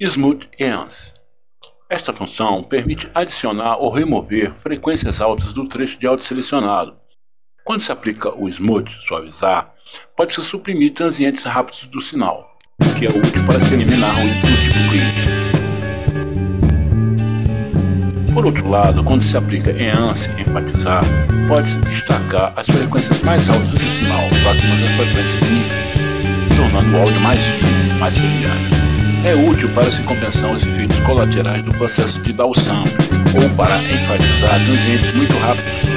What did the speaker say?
Smooth Enhance. Esta função permite adicionar ou remover frequências altas do trecho de áudio selecionado. Quando se aplica o Smooth, suavizar, pode-se suprimir transientes rápidos do sinal, o que é útil para se eliminar do tipo crítico. Por outro lado, quando se aplica enhance, enfatizar, pode-se destacar as frequências mais altas do sinal, próximas às frequências níveis, tornando o áudio mais fino, mais brilhante. É útil para se compensar os efeitos colaterais do processo de downsample ou para enfatizar transientes muito rápidos